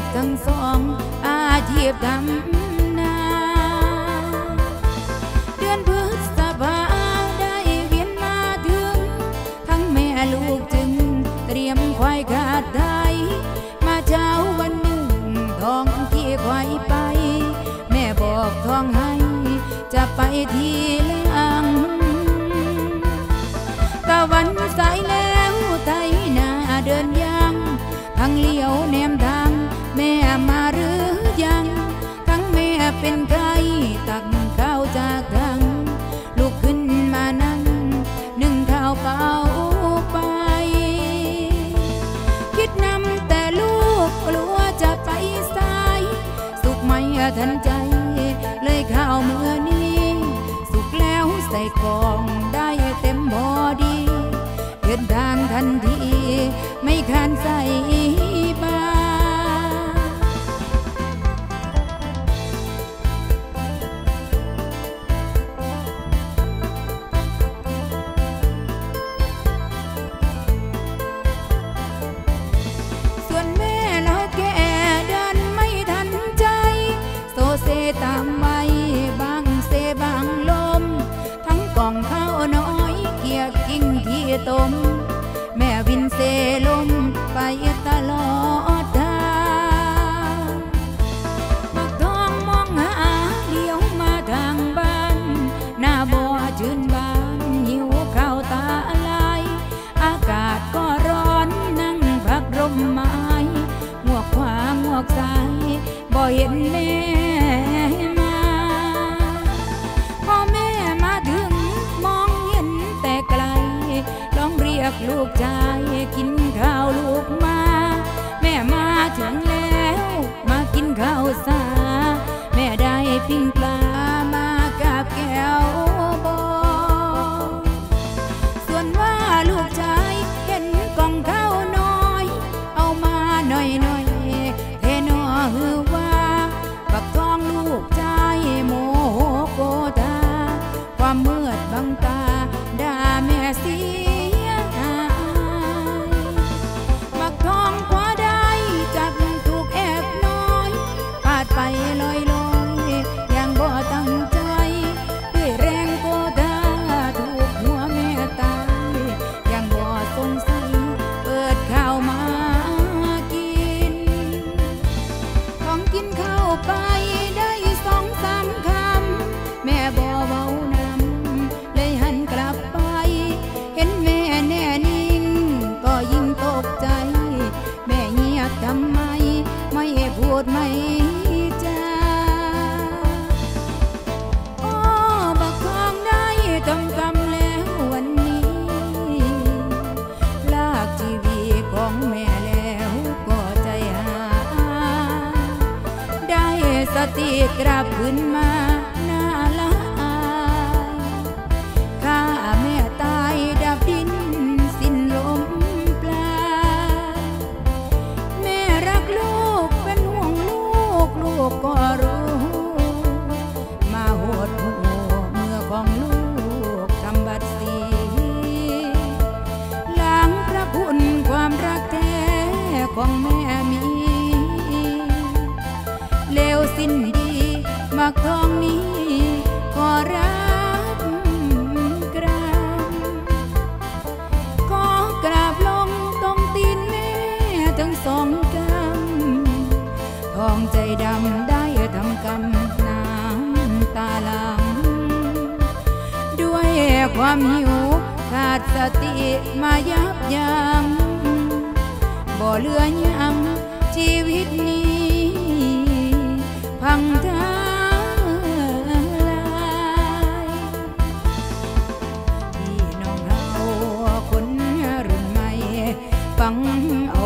กทั้งสอง อาชีพทำนา เดือนพฤษภาได้เวียนมาถึง ทั้งแม่ลูกจึงเตรียมควายกาดไดมาเช้าวันหนึ่งทองที่ควายไป แม่บอกทองให้ จะไปทีเลังตะวันสายล้ ทันใจ เลยข้าวเมื่อนี้ สุกแล้วใส่กล่องได้เต็มบอดี เดินทางทันที ไม่คันใส่ ขี้ตม แม่วินเซลมไปตลอดียกลูกชายกินข้าวลูกมา แม่มาถึงแล้ว มากินข้าวสา แม่ได้ปิ้งปลา สติกราบขึ้นมาากทองนี้ขอรับกราบขอกราบลงตรงตีนแม่ทั้งสองกำทองใจดำได้ทำกรรมน้ำตาลัง ด้วยความหิวขาดสติมายับยั้งบ่เหลือยังชีวิต vắng